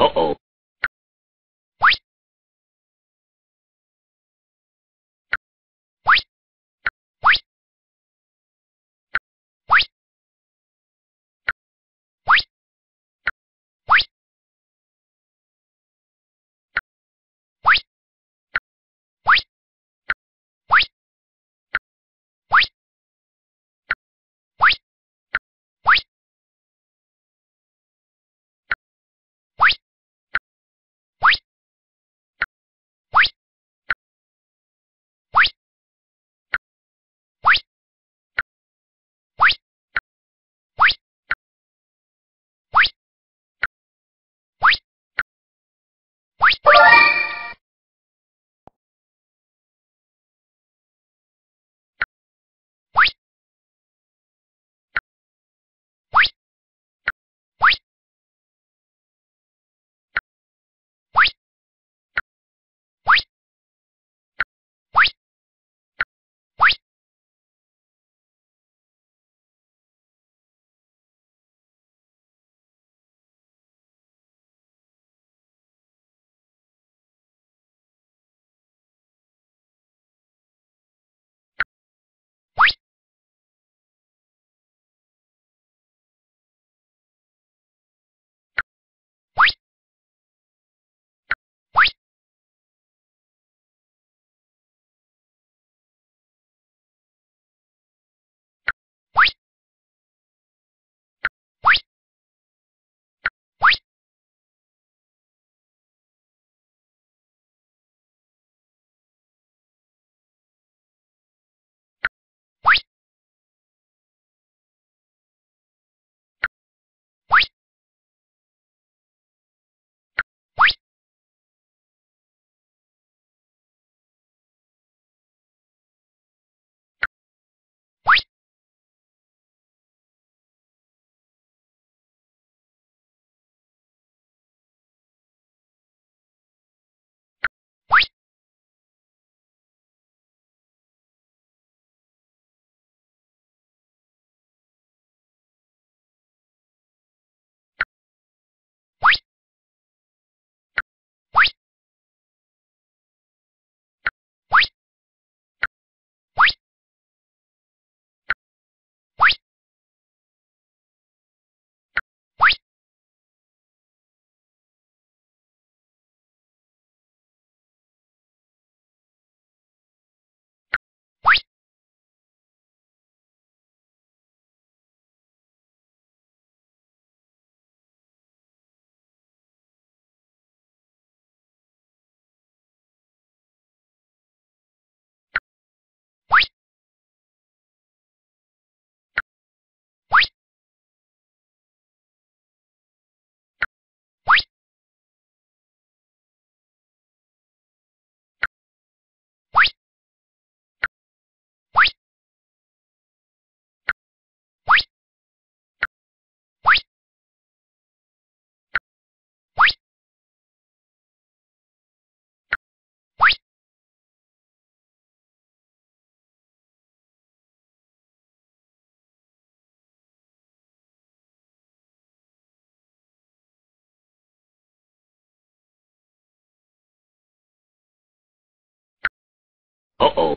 Uh-oh. Uh-oh.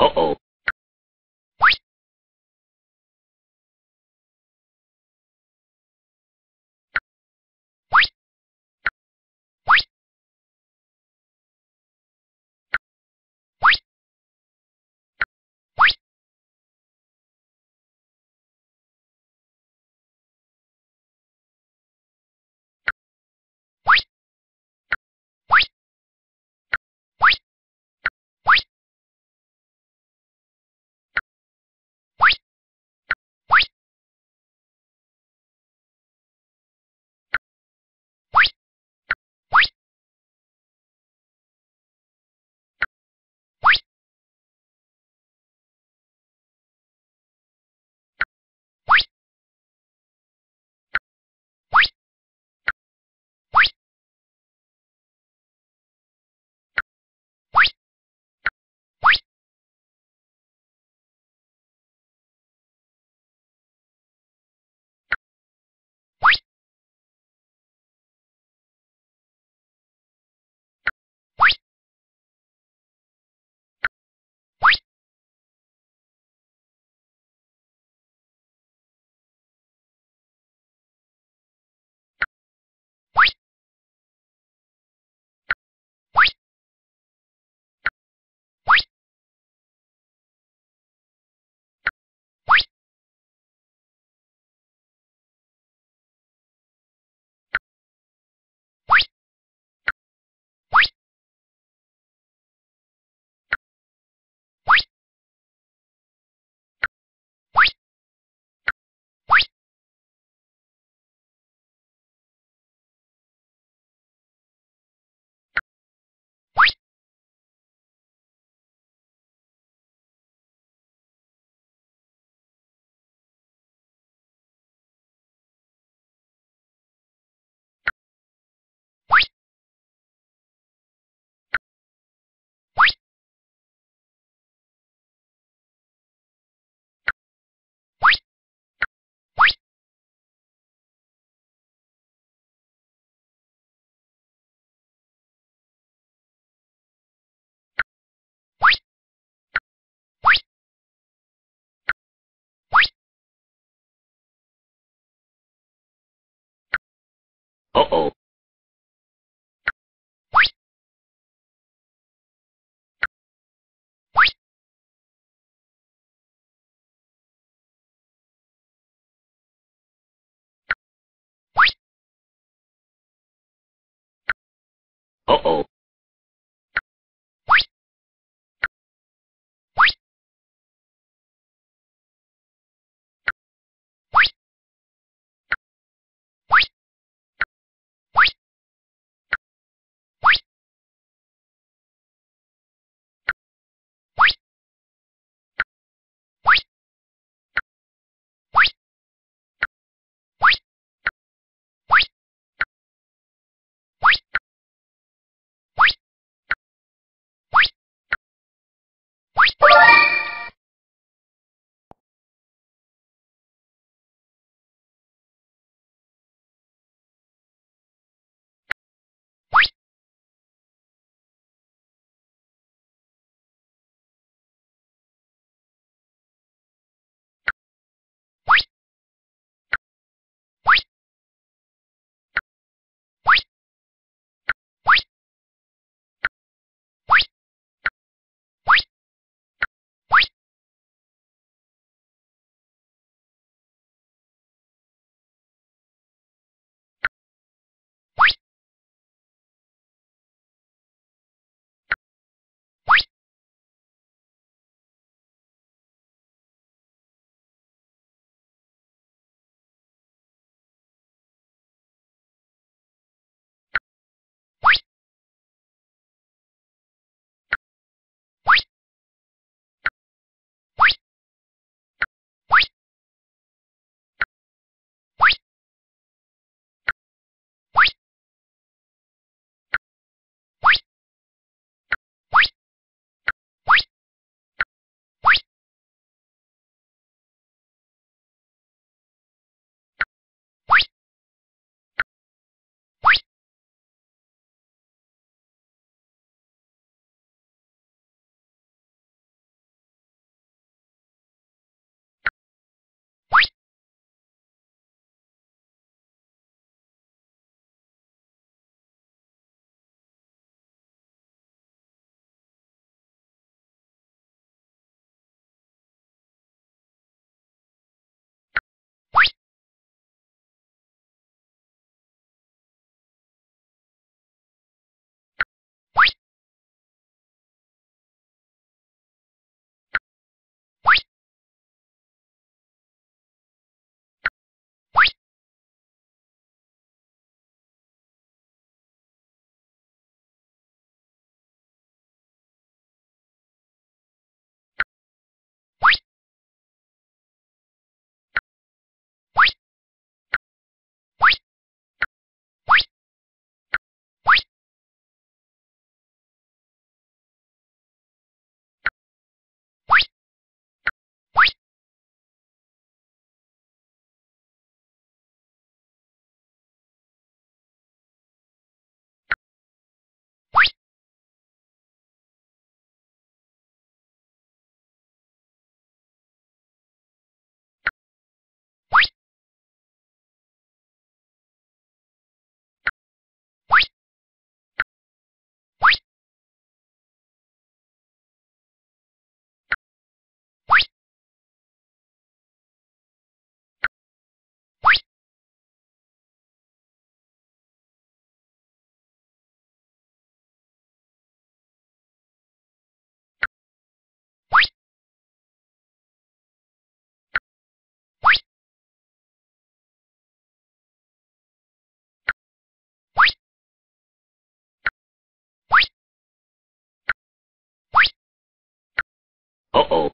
Uh-oh. Uh-oh. Uh-oh. Uh-oh.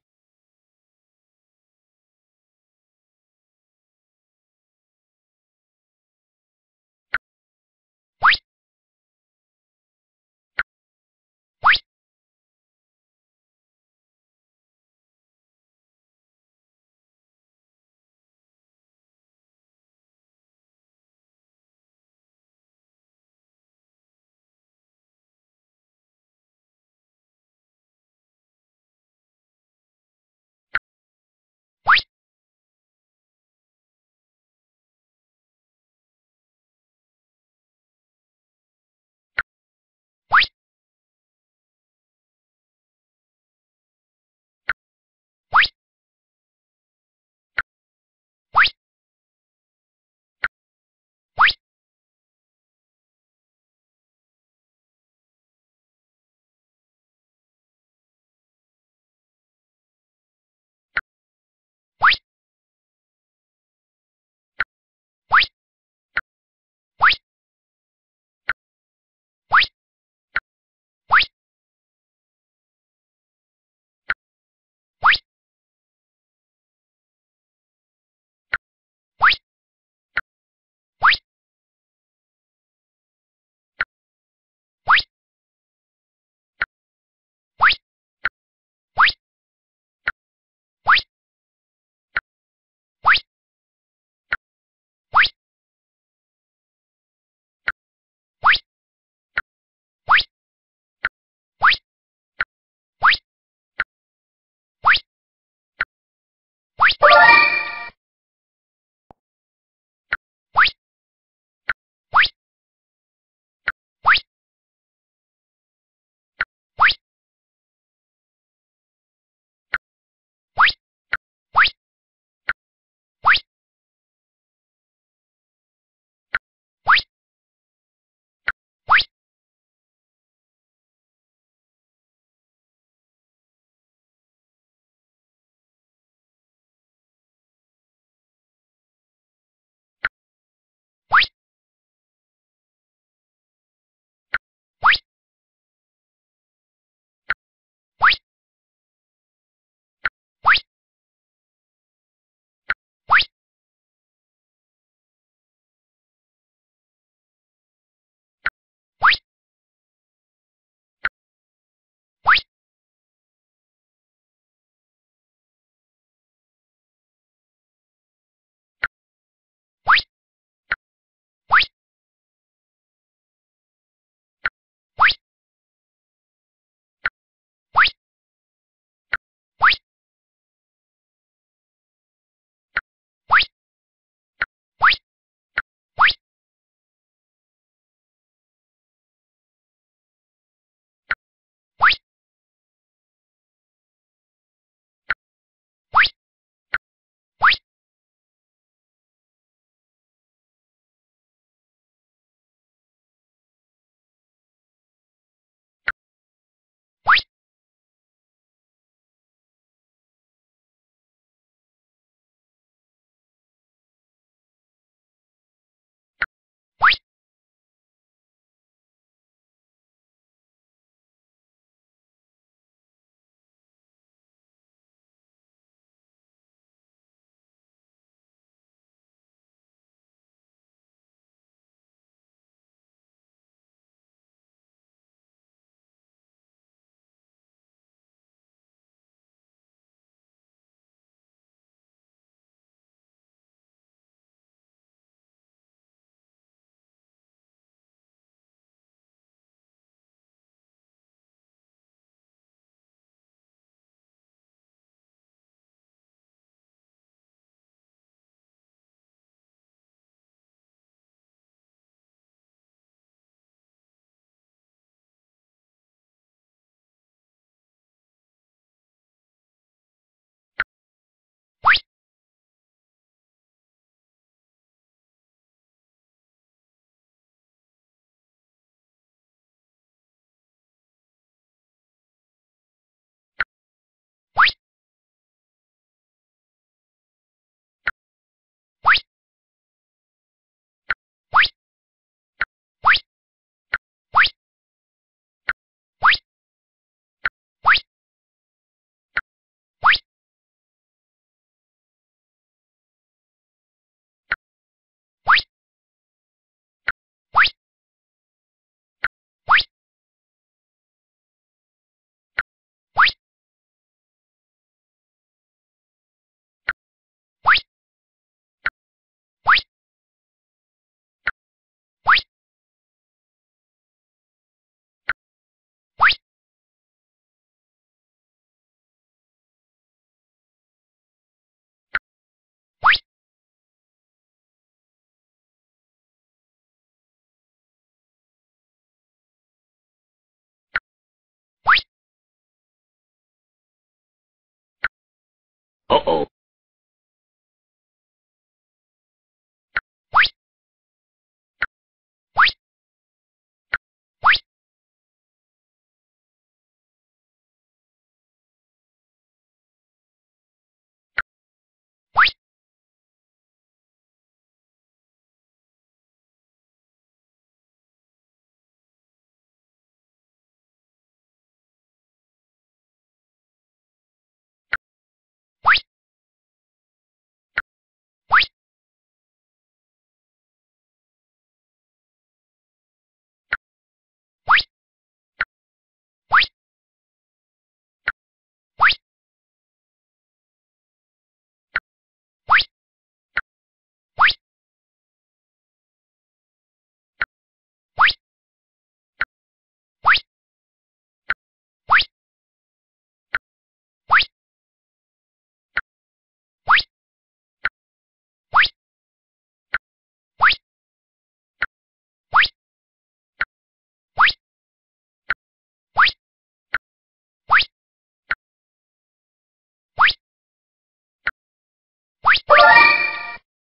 Uh-oh.